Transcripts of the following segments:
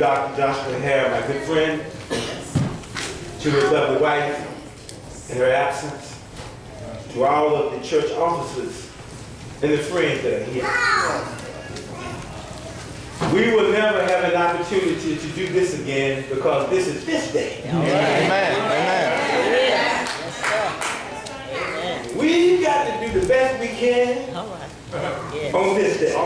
Dr. Joshua Haire, my good friend, to his lovely wife in her absence, to all of the church officers and the friends that are here. We will never have an opportunity to do this again because this is this day. Amen. Amen. We've got to do the best we can All right. on this day.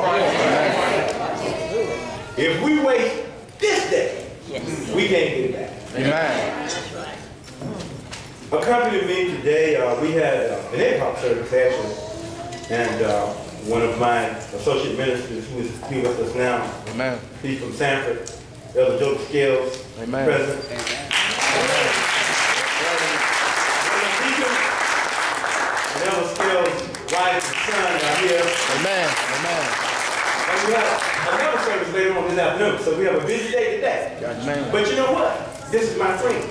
If we wait this day, Yes. we can't get it back. Amen. That's right. Accompanying me today, uh, we had uh, an hip hop service actually, and uh, one of my associate ministers who is here with us now, Amen. he's from Sanford, Elder Joe Scales, Amen. President. And Elder Scales' wife and son are here. Amen. Amen. And we have another service later on this afternoon, so we have a busy day today. Amen. But you know what? This is my friend.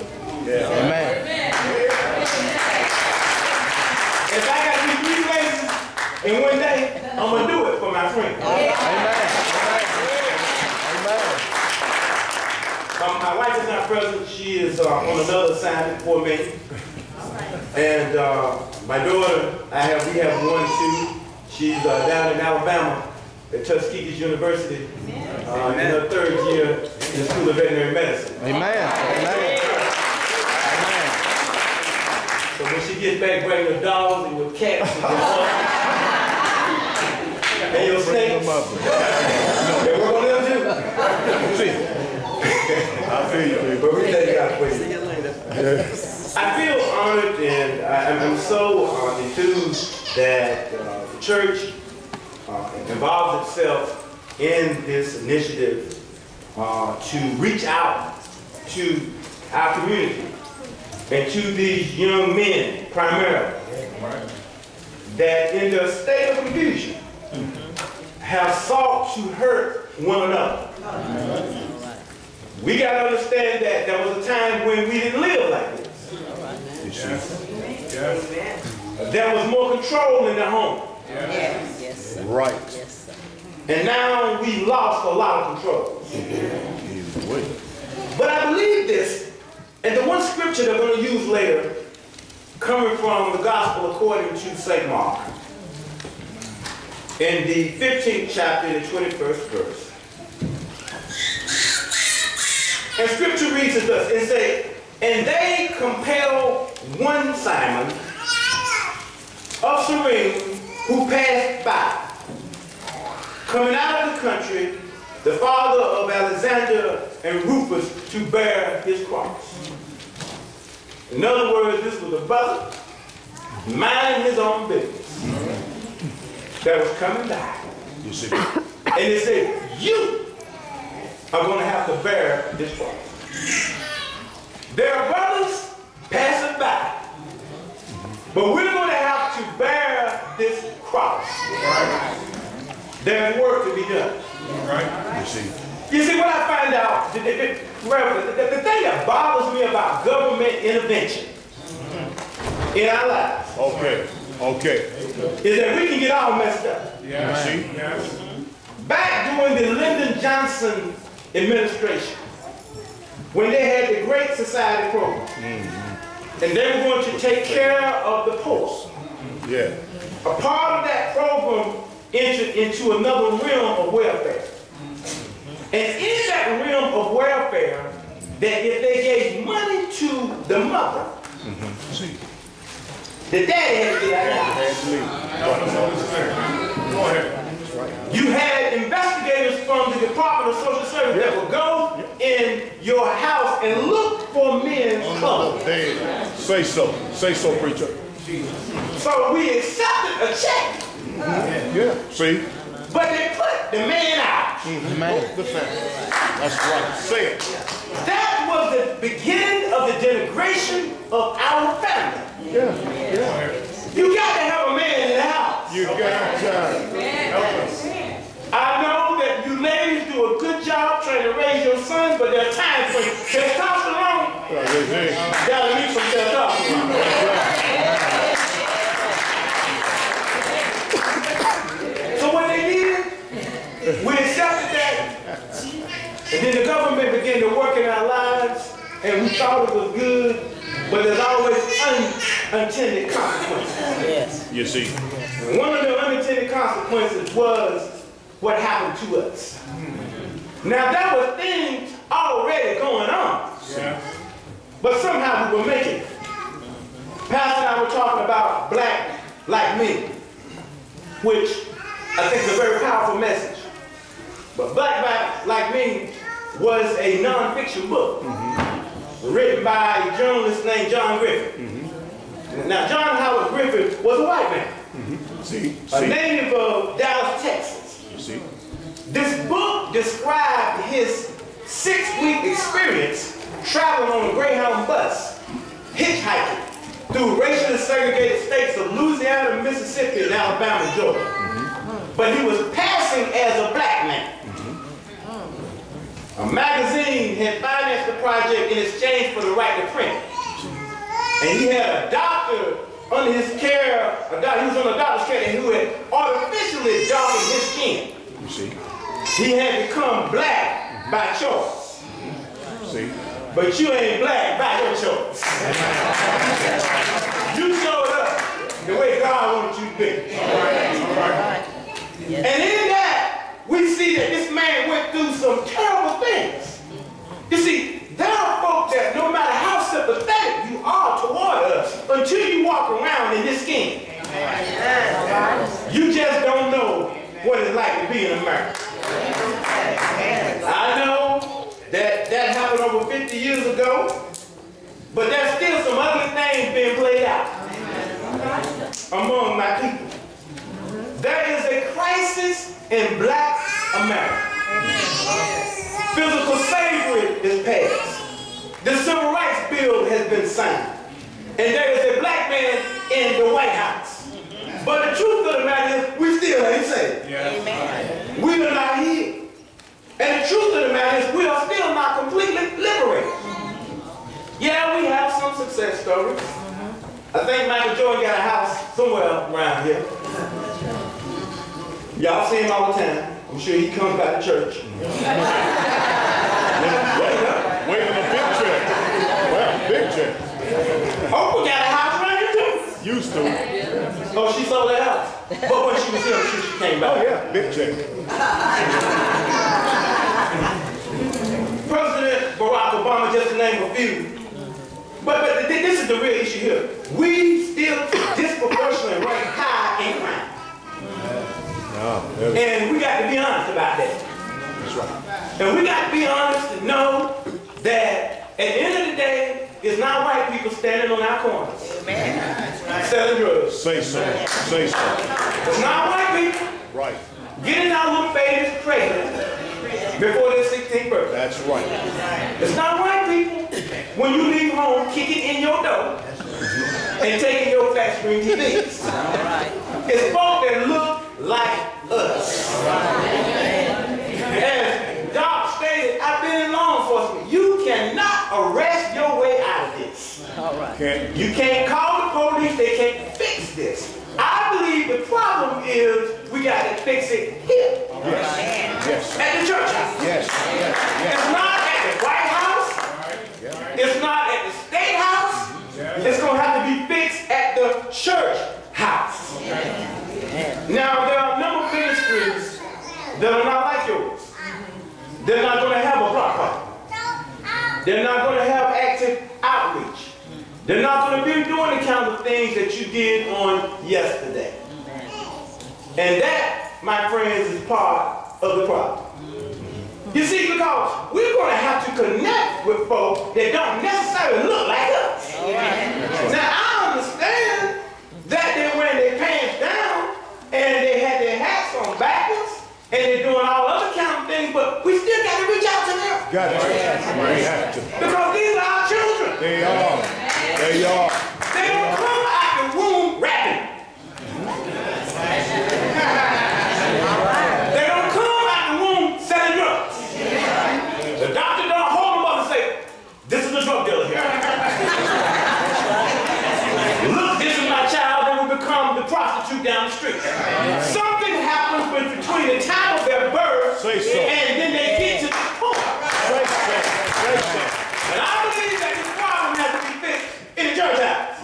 Yeah. Amen. If I got to do three places in one day, I'm going to do it for my friend. Amen. Amen. Um, my wife is not present. She is uh, on another assignment for me. And uh, my daughter, I have, we have one too. She's uh, down in Alabama at Tuskegee University uh, in her third year in the School of Veterinary Medicine. Amen. Amen. Amen. So when she gets back bringing the dogs and your cats and your and your snakes, they work on them too. See. I feel you. But we thank God for you. I feel honored and I, I'm- I'm so uh, enthused that uh, the church uh, involves itself in this initiative uh, to reach out to our community and to these young men primarily that in their state of confusion have sought to hurt one another. We got to understand that there was a time when we didn't live like this. There was more control in the home. Yes. Yes. Right. Yes. And now we lost a lot of control. But I believe this, and the one scripture that they're going to use later, coming from the gospel according to St. Mark, in the 15th chapter, the 21st verse. And scripture reads as thus, and say, and they compel one Simon of Cyrene who passed by, coming out of the country, the father of Alexander and Rufus to bear his cross. In other words, this was a brother minding his own business that was coming by. You see. And they said, you are going to have to bear this cross. There are brothers passing by, but we're going to have to bear this cross. There's work to be done. Right? You see. You see, what I find out, the, the, the, Reverend, the- the thing that bothers me about government intervention in our lives Okay. Okay. is that we can get all messed up. You see. Back during the Lyndon Johnson administration, when they had the Great Society program, mm-hmm. and they were going to take care of the poor, Yeah. a part of that program entered into another realm of welfare. And in that realm of welfare, that if they gave money to the mother, the daddy had to get out. Hands me. Go ahead. You had investigators from the Department of Social Service that would go in your house and look for men's clothes. Say so. Say so, preacher. So we accepted a check, Yeah. See. but they put the man out. Mm-hmm. Man. The family. That's right. Say it. That was the beginning of the denigration of our family. Yeah, yeah. You got to have a man in the house. You got time. I know that you ladies do a good job trying to raise your sons, but there are times when testosterone Right, that's it. gotta meet some testosterone. So what they did, we accepted that, and then the government began to work in our lives, and we thought it was good, but there's always unintended consequences. Yes. You see, And one of the unintended consequences was what happened to us. Now there were things already going on, but somehow we were making it. Pastor and I were talking about black like me, which I think is a very powerful message. But Black Black Like Me was a nonfiction book written by a journalist named John Griffith. Mm-hmm. Now, John Howard Griffith was a white man mm-hmm. see, a see, native of Dallas, Texas. you see. This book described his six-week experience traveling on a Greyhound bus, hitchhiking through racially segregated states of Louisiana, Mississippi, and Alabama, Georgia. Mm-hmm. But he was passing as a black man. A magazine had financed the project in exchange for the right to print. And he had a doctor under his care, a doc, he was on a doctor's care, and who had artificially darkened his skin. You see, He had become black by choice. see. But you ain't black by your choice. you showed up the way God wanted you to be. And in that, we see that this man went through some terrible things. You see, there are folks that no matter how sympathetic you are toward us, until you walk around in this skin, you just don't know what it's like to be in America. I know that that happened over 50 years ago, but there's still some ugly things being played out among my people. There is a crisis in black America. Physical slavery is passed. The Civil Rights Bill has been signed. And there is a black man in the White House. But the truth of the matter is, we still ain't saved. Amen. We are not healed. And the truth of the matter is we are still not completely liberated. Yeah, we have some success stories. I think Michael Jordan got a house somewhere around here. Y'all see him all the time. I'm sure he comes by the church. Wait a big check. Well, big check. Oprah got a house around here too. Used to. Oh, she sold that house. But when she was here, I'm she came back. Oh, yeah, big check. President Barack Obama, just to name a few. But, but this is the real issue here. We still disproportionately rank high in crime. Oh, no, that's And we got to be honest about that. that's right. And we got to be honest and know that at the end of the day, it's not white people standing on our corners Amen. selling drugs. Say so. Say so. It's not white people Right. getting our little babies pregnant before their 16th birthday. That's right. It's not white people when you leave home kicking in your door and taking your flat screen TVs. All right. It's folk that look like us. As Doc stated, I've been in law enforcement. You cannot arrest your way out of this. All right. Can't. You can't call the police, they can't fix this. I believe the problem is we got to fix it connect with folks that don't necessarily look like us. Now, I understand that they're wearing their pants down and they had their hats on backwards and they're doing all other kind of things, but we still got to reach out to them. Got to. have to Because these are our children. They are. They are. Prostitute down the street. Something happens between the time of their birth Say so. and then they get to the point. Say so. Say so. And I believe that this problem has to be fixed in the church house.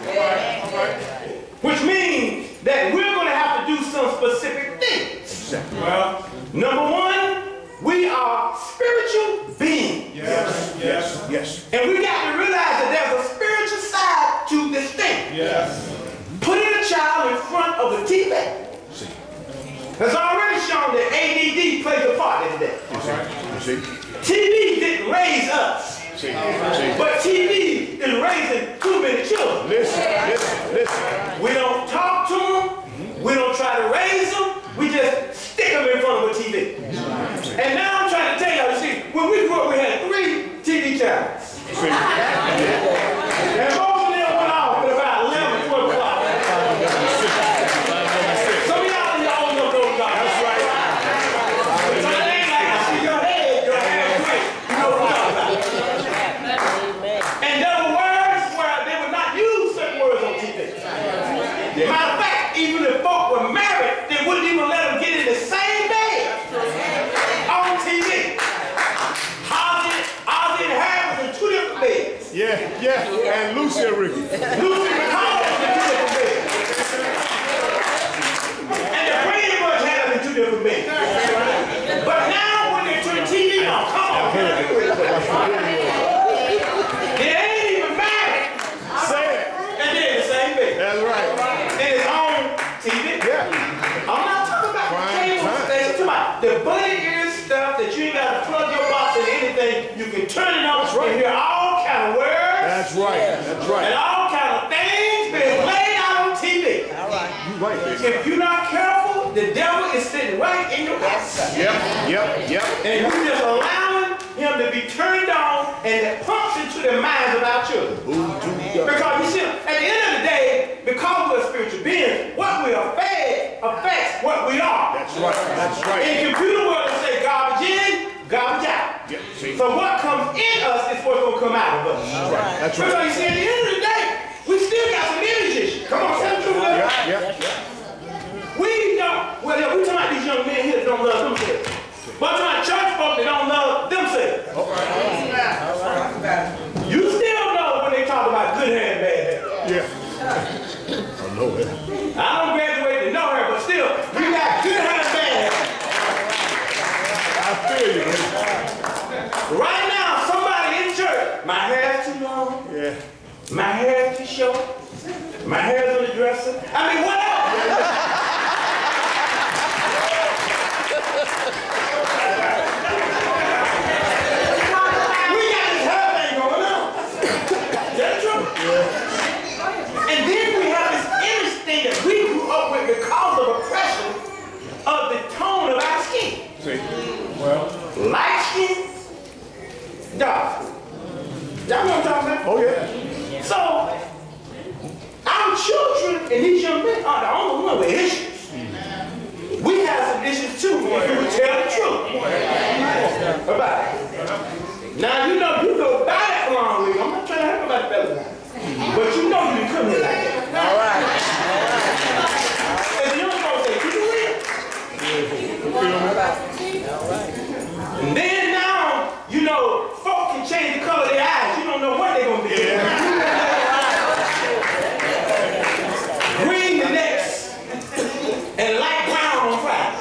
Which means that we're going to have to do some specific things. Well, number one, we are spiritual beings. Yes, yes, yes. And we got to realize that there's a spiritual side to this thing. Yes. Child in front of a TV has already shown that ADD plays a part in that. You see? TV didn't raise us, See? But TV is raising too many children. Listen, listen, listen. We don't talk to them. We don't try to raise them. We just stick them in front of a TV. And now I'm trying to tell y'all, you see, when we grew up, we had three TV channels. See? And most of them went off at about 11, 12 o'clock. Some of y'all in your old enough those guys. That's right. So it ain't like I see your head, your head is great. You know what I'm talking about. And there were words where they would not use certain words on TV. Matter of fact, even if folk were married, they wouldn't even let them get in the same bed on TV. Ozzie, Ozzie and Harry was in two different beds. Yeah, yeah. And Lucia Ricky. Lucy McCall was in two different beds. And the Brady Bunch had them in two different beds. But now when they turn TV on, come on. They ain't even married. Say it. And they're in the same bed. That's right. And it's on TV. Yeah. I'm not talking about Prime cable time. stations. I'm talking about the bunny ear stuff that you ain't got to plug your box into anything. You can turn it on and hear all kind of words That's right. That's right. and all kind of things being played out on TV. All right. You right, baby. If you're not careful, the devil is sitting right in your house. Yep, yep, yep. And you're just allowing him to be turned on and it pumps into their minds about our children. Because you see, at the end of the day, because we're spiritual beings, what we are fed affects what we are. That's right. That's right. In computer world, they say garbage in, garbage out. Yeah, see? So what comes in us is what's going to come out of us. That's Because right. you see, at the end of the day, we still got some image issues. Come on, tell the truth. Yeah, Yeah. yeah. We don't, well, yeah, we talking about these young men here that don't love themselves. But to my church folk that don't love themselves. All right. Oh. All right. You still know when they talk about good hand, and bad hair. Yeah. I know it. I don't graduate to know her, but still, we got good hair and bad hair. I feel you, baby. Right now, somebody in church, my hair's too long, Yeah. my hair's too short, my hair's on the dresser. I mean, what else? We got this hair thing going on. That's true. And then we have this image thing that we grew up with because of oppression of the tone of our skin. See? Well. Light skin, dark. Y'all know what I'm talking about? Oh, yeah. So, our children and these young men are the only ones with issues. We have some issues too, if you would tell the truth. About it. Now, you know, you go buy that long wig. I'm not trying to help about fellas now. But you know you can come here like that. All right. And the young folks say, you will. And then now, you know, folk can change the color of their eyes. You don't know what they're gonna be. Green the next, and light brown on Friday.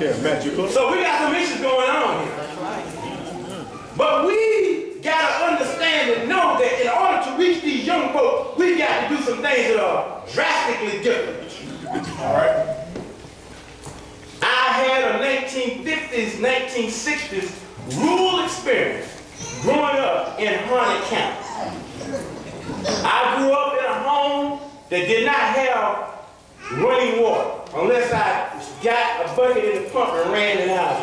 Yeah, Matt, you close? So we got some issues going on here. But we gotta understand and know that in order to reach these young folks, we got to do some things that are drastically different. All right. I had a 1950s, 1960s rural experience growing up in Harnett County. I grew up in a home that did not have running water unless I got a bucket in the pump and ran it out.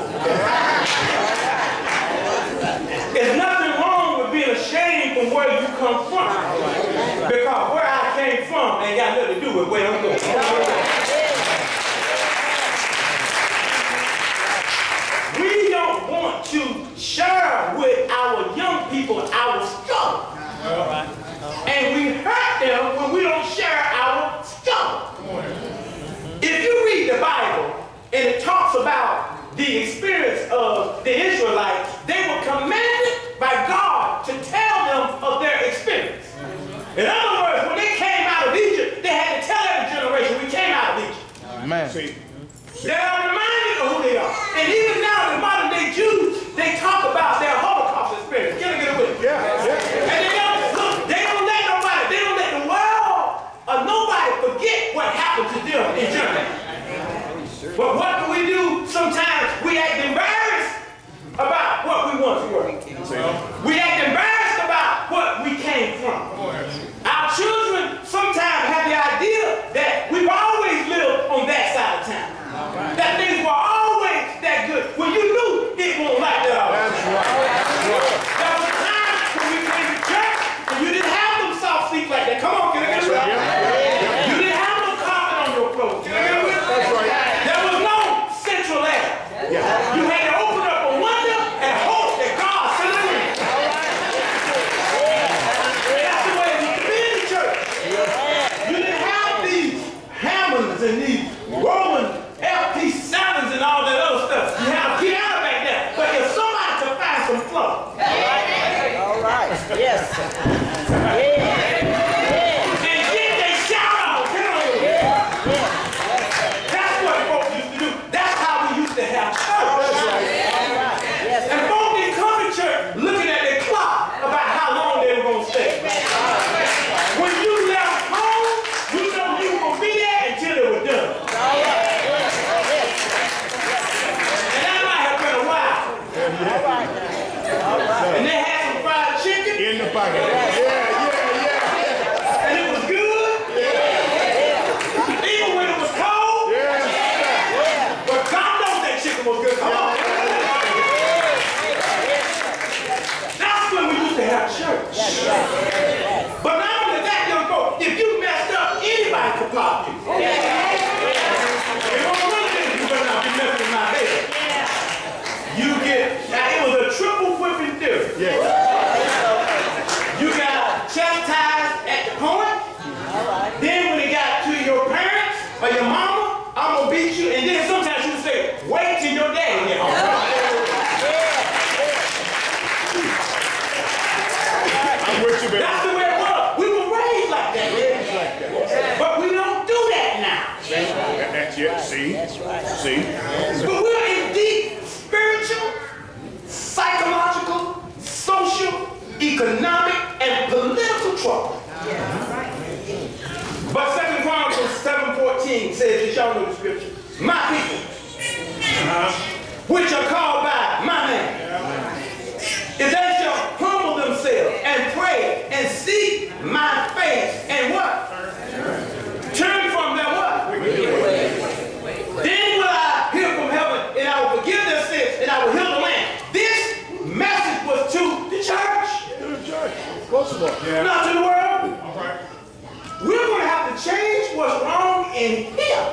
There's nothing wrong with being ashamed from where you come from. Because where I came from ain't got nothing to do with where I'm going. We don't want to share with our young people our struggle. And we hurt them when we don't share our struggle. If you read the Bible and it talks about the experience of the Israelites, they were commanded by God to tell them of their experience. In other words, when they came out of Egypt, they had to tell every generation we came out of Egypt. Man. They are reminded of who they are. And even now, the modern day Jews, they talk about their Holocaust experience. Can I get it with me? Yeah, yeah. And they don't, look, they don't let nobody, they don't let the world or nobody forget what happened to them in Germany. But what do we do? Sometimes we act church. Close enough. Yeah. not to the world. All right. We're going to have to change what's wrong in here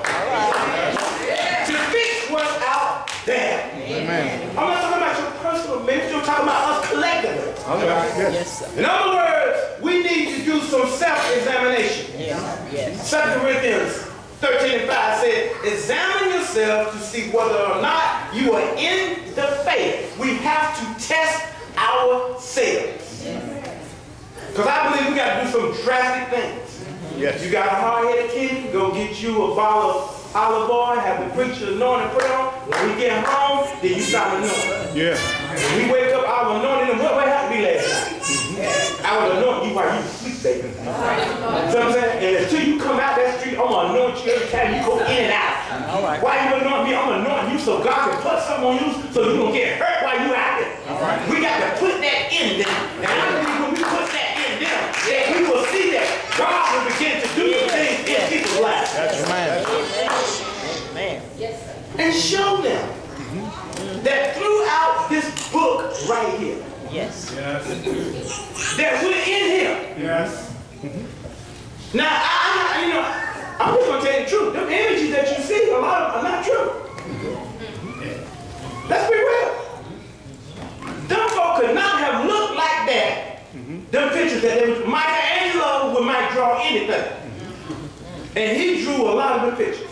to fix what's out there. Amen. I'm not talking about your personal ministry, I'm talking about us collectively. All right. Yes. Yes, sir. In other words, we need to do some self-examination. Yes. Yes. 2 Corinthians 13 and 5 said, examine yourself to see whether or not you are in the faith. We have to test ourselves. Because I believe we got to do some drastic things. Yes. You got a hard-headed kid, go get you a bottle of olive oil, have the preacher anoint and pray on. When we get home, then you start anointing. Yeah. When we wake up, I was anointing him. What, what happened to me last night? I was anointing you while you sleep, asleep, baby. You know what I'm saying? And until you come out that street, I'm gonna anoint you every time you go in and out. All right. Why you anoint me? I'm anointing you so God can put something on you so you don't get hurt while you out there. We got to put that in there. And I believe when we put that in them, that we will see that God will begin to do some things in people's lives. That's right. Man. and show them that throughout this book right here, Yes. yes. that we're in Him. Yes. Now, I, I, you know, I'm just gonna tell you the truth. Them images that you see, a lot of them are not true. Let's be real. Them folk could not have looked like that. Them pictures that they was, Michelangelo would might draw anything. And he drew a lot of the pictures.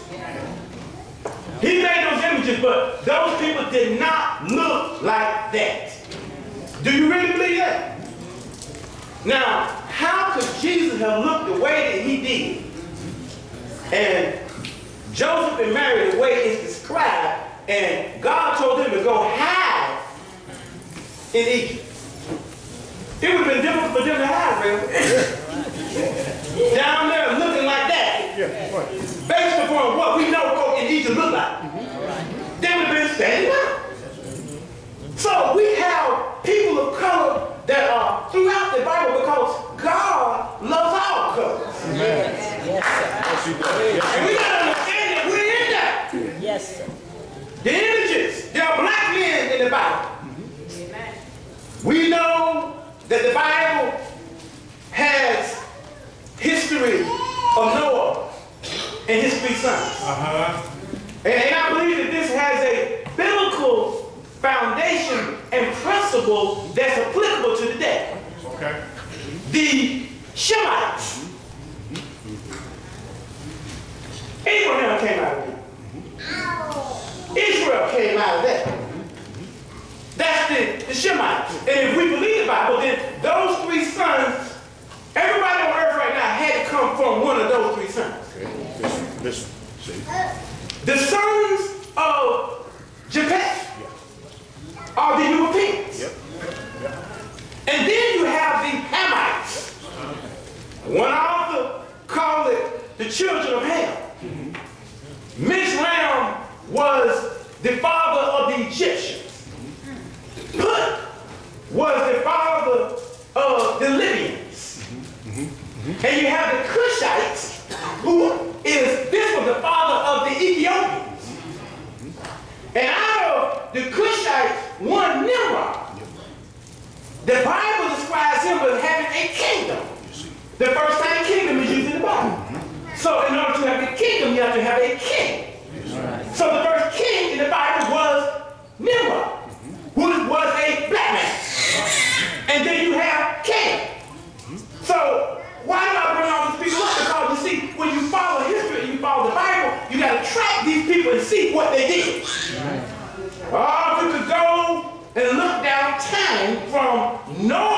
He made those images, but those people did not look like that. Do you really believe that? Now, how could Jesus have looked the way that he did? And Joseph and Mary, the way it's described, and God told them to go hide in Egypt. It would have been difficult for them to hide, really. Down there looking Yeah, right. Based upon what we know folk in Egypt look like. They would have been standing up. So we have people of color that are throughout the Bible because God loves all colors. Yes. Yes, Yes, does. And we gotta understand that we're in that. Yes, sir. The images, there are black men in the Bible. We know that the Bible has history of Noah and his three sons. Uh-huh. And, and I believe that this has a biblical foundation and principle that's applicable to today. Okay. The Shemites. Abraham came out of it. Israel came out of that. That's the, the Shemites. And if we believe the Bible, then those three sons, everybody on earth right now had to come from one of those three sons. Okay. Listen, listen. See? The sons of Japheth are the Europeans. Yep. And then you have the Hamites. One author called it the children of Ham. Mizraim was the father of the Egyptians. Put was the father of the Libyans. And you have the Cushites, who is, this was the father of the Ethiopians. And out of the Cushites, one Nimrod. The Bible describes him as having a kingdom. The first time kingdom is used in the Bible. So in order to have a kingdom, you have to have a king. So the first king in the Bible was Nimrod, who was a black man. And then you have Cain. So why do I bring all these people up? Because you see, when you follow history and you follow the Bible, track these people and see what they did. Oh, if you could go and look downtown from Noah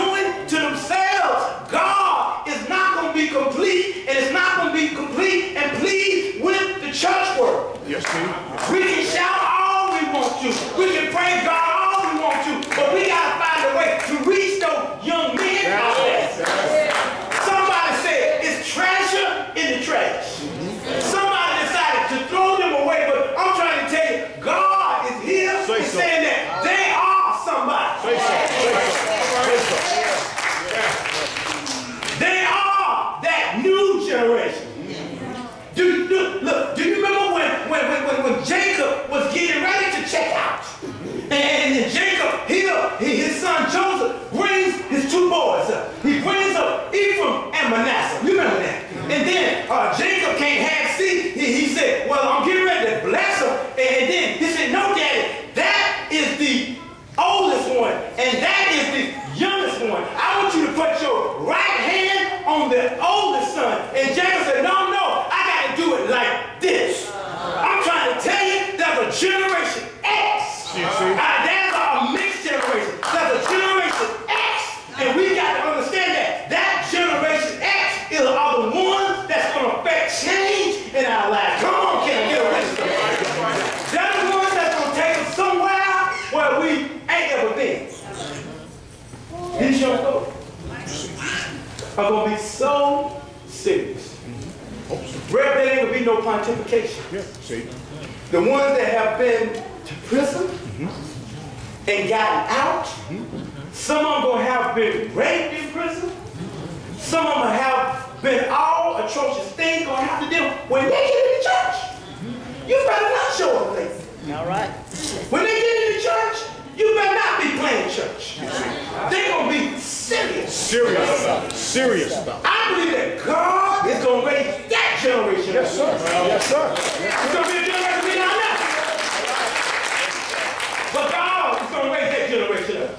praise God all we want to. But we got to find a way to reach those young men out there. Somebody said it's treasure in the trash. Somebody decided to throw them away, but I'm trying to tell you, God is here Say and so. saying that they are somebody. Say so. Say so. Say so. They are that new generation. Do, do, look, do you remember when, when, when, when, when Jacob was getting ready to check out? And, and Jacob, he, he, his son Joseph brings his two boys up. He brings up Ephraim and Manasseh. You remember that? And then uh, can't have seed. He, he said, well, I'm getting ready to bless him. And, and then he said, no, daddy, that is the oldest one, and that is the youngest one. I want you to put your right hand on the oldest son. And Jacob said, no, no, I got to do it like this. I'm trying to tell you, there's a generation X. See, see? Uh, there's a mixed generation. There's a generation X. And we got to understand that. That generation X is are the ones that's going to affect change in our lives. Come on, can I get a witness? They're the ones that's going to take us somewhere where we ain't ever been. These young folks are going to be so serious. Rev, there ain't going to be no pontification. Yeah, see? The ones that have been to prison mm-hmm. and gotten out, some of them going to have been raped in prison. Some of them have been all atrocious things going to have to deal when they get in the church. You better not show up late. All right. When they get in the church, you better not be playing church. They're going to be serious. Serious about it. Serious about it. I believe that God is going to raise that generation. Yes, sir. Yes, sir. It's going to be a generation we not now. But God is going to raise that generation up.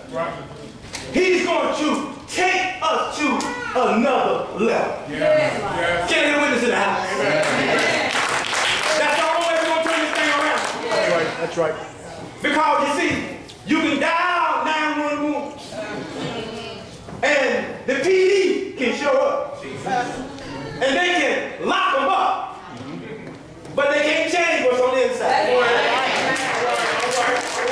He's going to take us to another level. Can I get a witness in the house? That's the only way we're going to turn this thing around. That's right. That's right. Because you see, you can dial 911 and the PD can show up. And they can lock them up. But they can't change what's on the inside.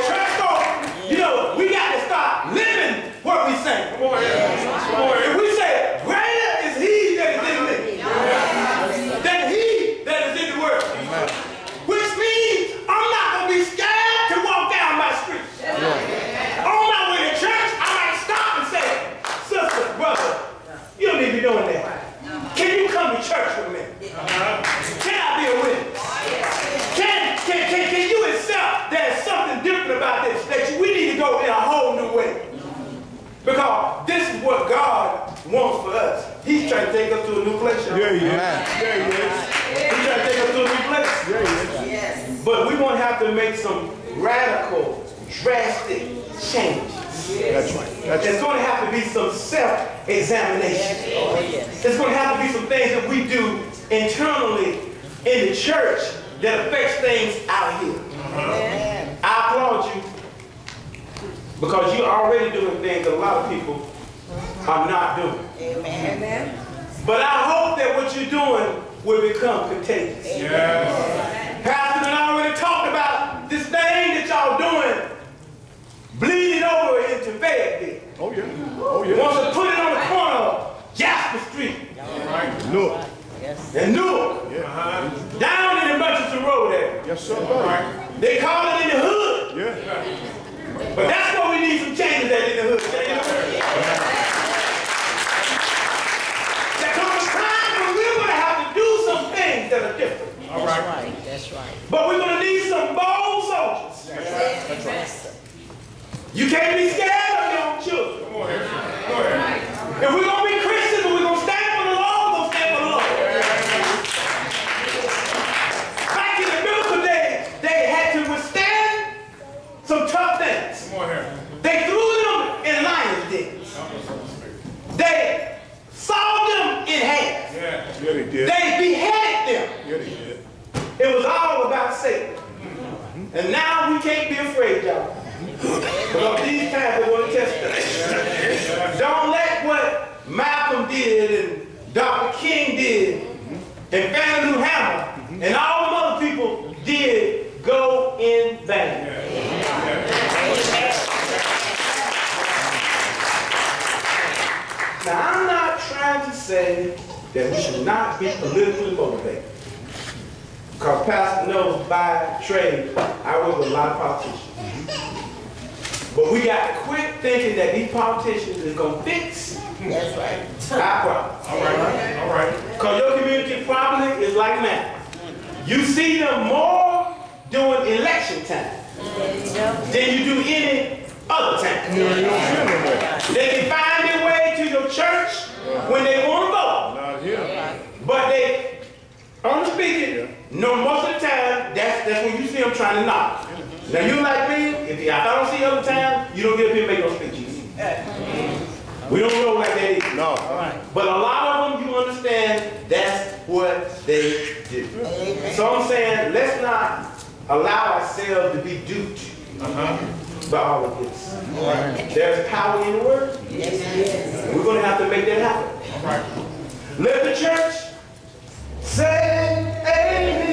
Trust God. You know, we got to start living what we say. If we say, greater is he that is in me than he that is in the world. Which means I'm not going to be scared to walk down my street. On my way to church, I might stop and say, sister, brother, you don't need to be doing that. Can you come to church with me? Can I be a witness? Can, can, can, can you accept there's something different about this, that you- we need to go in a whole new way? Because this is what God wants for us. He's trying to take us to a new place. y'all. Yeah, he is. Yeah, he is. He's trying to take us to a new place. Yeah, he is. But we're going to have to make some radical, drastic changes. That's right. That's There's going to have to be some self-examination. Yes. There's going to have to be some things that we do internally in the church that affects things out here. Amen. I applaud you because you're already doing things that a lot of people are not doing. Amen. But I hope that what you're doing will become contagious. Yes. Pastor and I already talked about this thing that y'all doing bleeding over into Fayetteville. Oh, yeah. Oh, yeah. wants to put it on the corner of Jasper Street Look. Yes. and Newark, Yeah. Uh -huh. down in the Murchison Road there. Yes, sir. buddy. They call it in the hood, Yeah. but that's where we need some changes at in the hood. In the hood. There comes a time when we're going to have to do some things that are different. That's right. That's right. But we're going to need some bold soldiers. Yes. You can't be scared of your own children. If we're going to be Christians and we're going to stand for the Lord, we're going to stand for the Lord. Back in the biblical days, they had to withstand some tough things. They threw them in lions' dens. They sawed them in half. Yeah, they did. They beheaded them. Yeah, they did. It was all about Satan. And now we we can't be afraid, y'all. These times. Don't let what Malcolm did and Dr. King did and Fannie Lou Hammond and all the other people did go in vain. Now, I'm not trying to say that we should not be politically motivated. Because Pastor knows by trade, I work with a lot of politicians. But we got to quit thinking that these politicians is going to fix That's right. our problems. All right, all right. Because your community probably is like that. You see them more during election time than you do any other time. You ain't gonna feel no more. They can find their way to your church when they want to vote. Not here. But they, on speaking, no, most of the time, that's, that's when you see them trying to knock. Now, you like me, if, if I don't see you other time, you don't get up here and make no speeches. We don't roll like that either. No. But a lot of them, you understand, that's what they do. So I'm saying, let's not allow ourselves to be duped by all of this. There's power in the word. Yes. We're going to have to make that happen. Let the church say amen.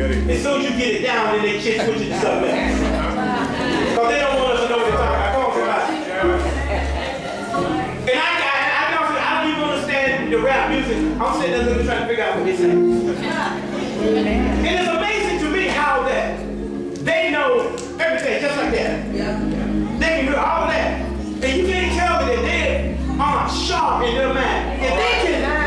As soon as you get it down, then they just switch it to something else. Because they don't want us to know what they're talking about. Come on, somebody. And I, I, I, don't, I don't even understand the rap music. I'm sitting there looking, trying to figure out what they're saying. And it's amazing to me how that they know everything just like that. They can do all that. And you can't tell me that they aren't sharp in their mind. If they can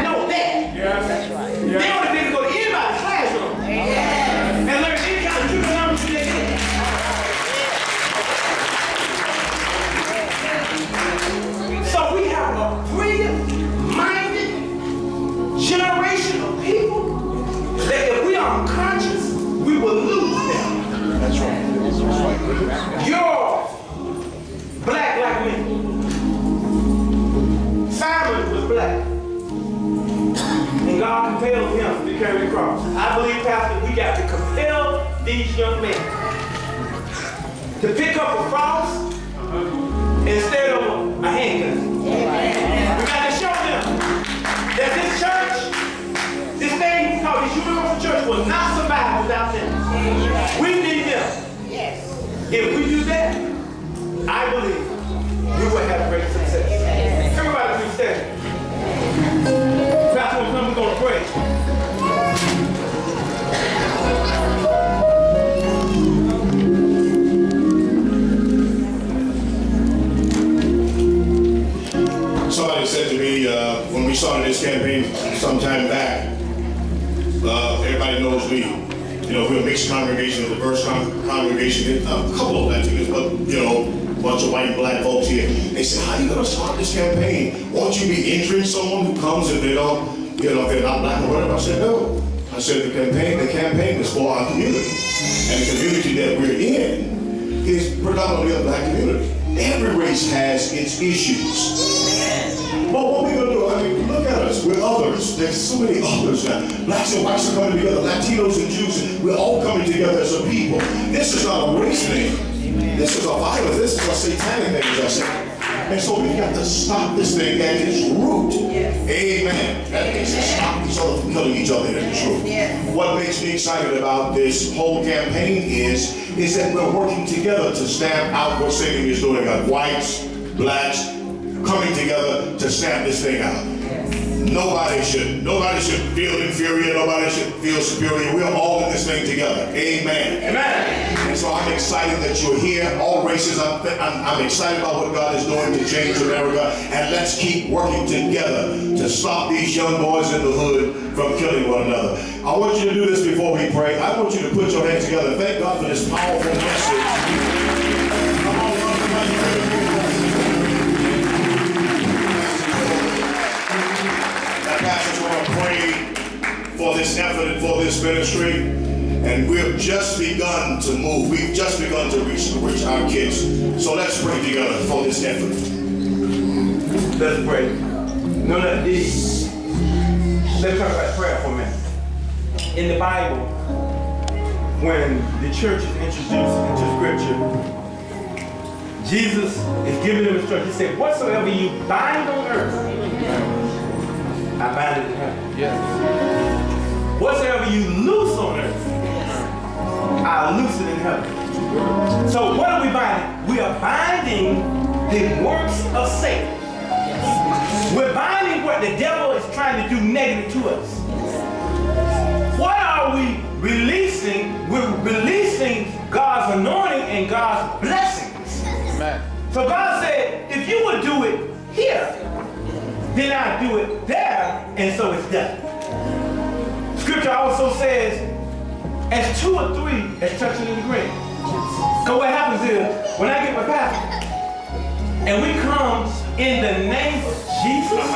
You're black like me. Simon was black. And God compelled him to carry the cross. I believe, Pastor, we got to compel these young men to pick up a cross instead of a handgun. We got to show them that this church, this thing called this universal church will not survive without them. We need them. If we do that, I believe we will have great success. Everybody please stand. Pastor, we're going to pray. Somebody said to me uh, when we started this campaign sometime back, uh, everybody knows we, you know, we're a mixed congregation, a diverse con- congregation, uh, a couple of Latinos, but, you know, a bunch of white and black folks here. They said, how are you going to start this campaign? Won't you be entering someone who comes and they don't, you know, they're not black or whatever? I said, no. I said, the campaign, the campaign is for our community. And the community that we're in is predominantly a black community. Every race has its issues. But what we us. We're others. There's so many others now. Blacks and whites are coming together. Latinos and Jews. We're all coming together as a people. This is not a race thing. This is a violence. This is a satanic thing, as I said. And so we've got to stop this thing at its root. Amen. That means to stop each other from killing each other at its root. Yes. What makes me excited about this whole campaign is, is that we're working together to stamp out what Satan is doing on whites, blacks, coming together to stamp this thing out. Nobody should, nobody should feel inferior, nobody should feel superior. We're all in this thing together. Amen. Amen. And so I'm excited that you're here, all races. I'm, I'm, I'm excited about what God is doing to change America. And let's keep working together to stop these young boys in the hood from killing one another. I want you to do this before we pray. I want you to put your hands together. Thank God for this powerful message. For this effort and for this ministry. And we've just begun to move. We've just begun to reach, reach our kids. So let's pray together for this effort. Let's pray. No, no, the, let's talk about prayer for a minute. In the Bible, when the church is introduced into scripture, Jesus is giving them instructions. He said, whatsoever you bind on earth, I bind it in heaven. Whatsoever you loose on earth, I loose it in heaven. So what are we binding? We are binding the works of Satan. We're binding what the devil is trying to do negative to us. What are we releasing? We're releasing God's anointing and God's blessings. Amen. So God said, if you would do it here, then I do it there, and so it's done. Scripture also says, as two or three as touching in the green. So what happens is, when I get my pastor, and we come in the name of Jesus,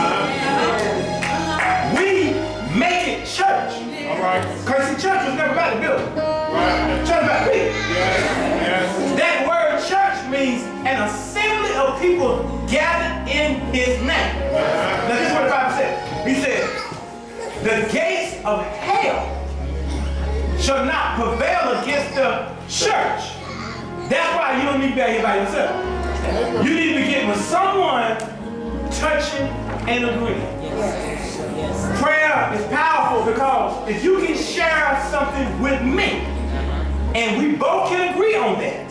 we make it church. All right. Because the church was never about the building. Right. Church about people. Yes. Yes. That word church means an assembly of people gathered in his name. Now this is what the Bible says. He said, the gates of hell shall not prevail against the church. That's why you don't need to be out here by yourself. You need to getting with someone touching and agreeing. Prayer is powerful because if you can share something with me, and we both can agree on that,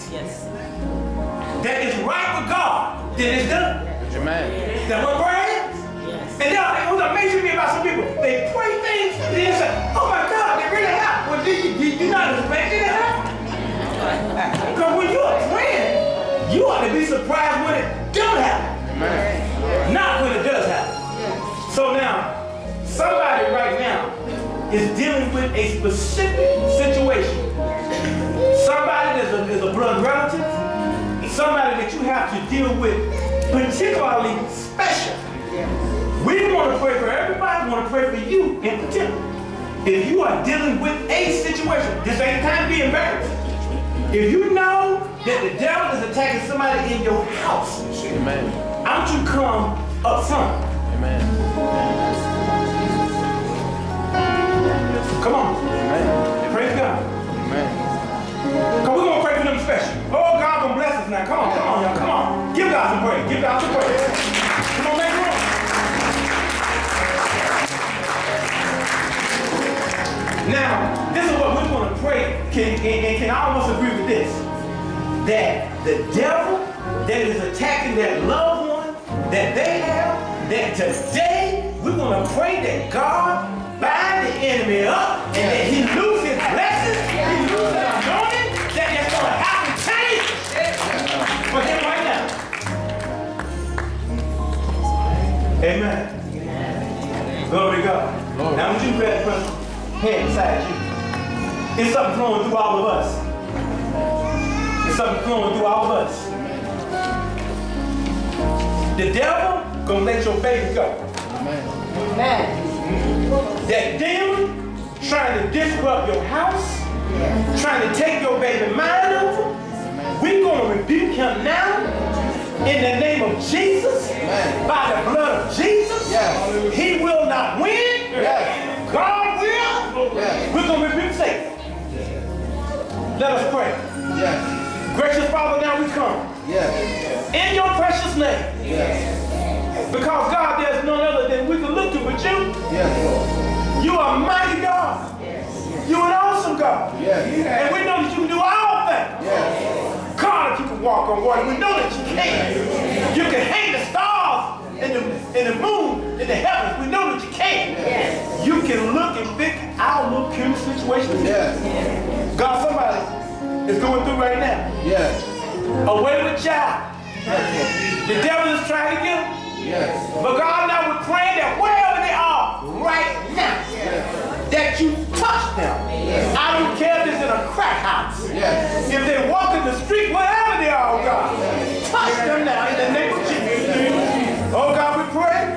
that is right with God, then it's done. Amen. That's what prayer is. And then it was oh, amazing to me about some people. They pray things, and then say, oh my God, they really happen. Well, did you, did you not expect it to happen? Because when you are praying, you ought to be surprised when it don't happen. Amen. Not when it does happen. So now, somebody right now is dealing with a specific situation. Somebody that is a, is a blood relative, somebody that you have to deal with particularly want to pray for you in particular. If you are dealing with a situation, this ain't the time to be embarrassed. If you know that the devil is attacking somebody in your house, Amen. I want you to come up front. Amen. Come on. Amen. Praise God. Amen. Come, we're gonna pray for them special. Oh, God gonna bless us now. Come on, come on, y'all. Come on. Give God some praise. Give God some praise. Now, this is what we're gonna pray. Can, and, and can all of us agree with this? That the devil that is attacking that loved one that they have, that today we're gonna pray that God bind the enemy up and that he lose his blessings, he lose his anointing, that it's gonna happen change for him right now. Amen. Glory to God. Lord. Now, would you grab the beside you? It's something flowing through all of us. It's something flowing through all of us. The devil gonna let your baby go. Amen. Mm-hmm. That demon trying to disrupt your house, trying to take your baby mind over. We're gonna rebuke him now in the name of Jesus, Let us pray. Yes. Gracious Father, now we come. Yes. In your precious name. Yes. Because God, there's none other than we can look to but you. Yes, Lord. You are mighty God. Yes. You an awesome God. Yes. And we know that you can do all things. Yes. God, if you can walk on water, we know that you can. You can hang the stars in the, in the moon, in the heavens. We know that you can. Yes. You can look and fix our little puny situations. Yes. God, somebody is going through right now. Yes. A wayward child. The devil is trying to get them. Yes. But God, now we're praying that wherever they are right now, that you touch them. Yes. I don't care if it's in a crack house. Yes. If they walk in the street, wherever they are, oh God, touch them now in the name of Jesus.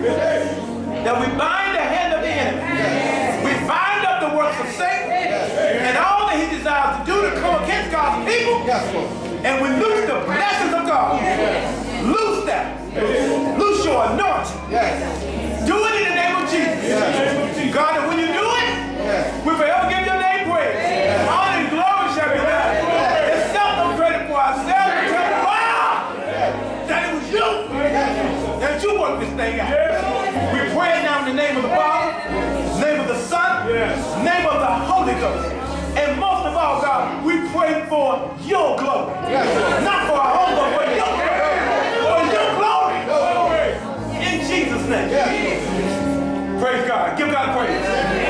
That we bind the hand of the enemy. We bind up the works of Satan and all that he desires to do to come against God's people. And we loose the blessings of God. Loose them. Loose your anointing. Yes. Do it in the name of Jesus. God, Ghost. And most of all, God, we pray for your glory. Not for our own, but for your glory. For your glory. In Jesus' name. Praise God. Give God praise.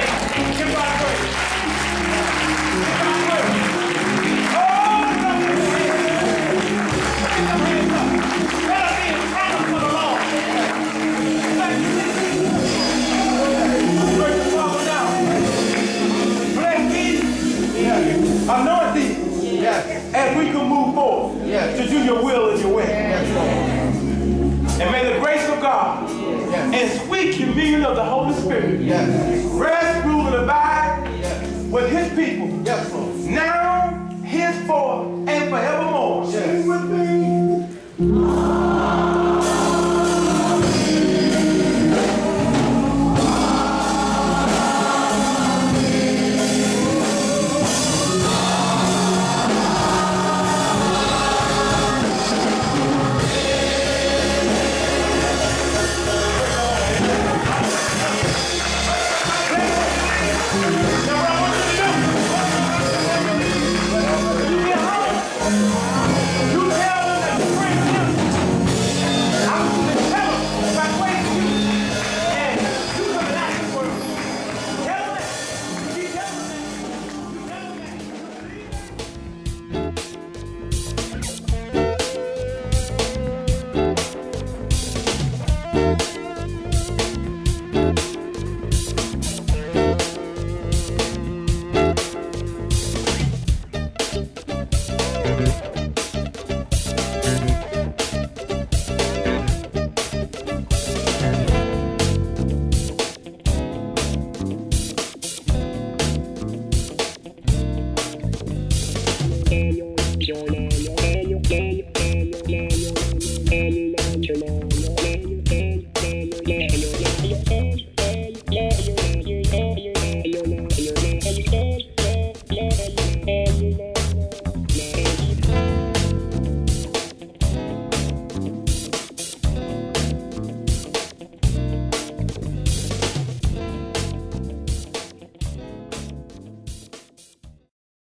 Your will and your way. And may the grace of God and sweet communion of the Holy Spirit rest, rule, and abide with his people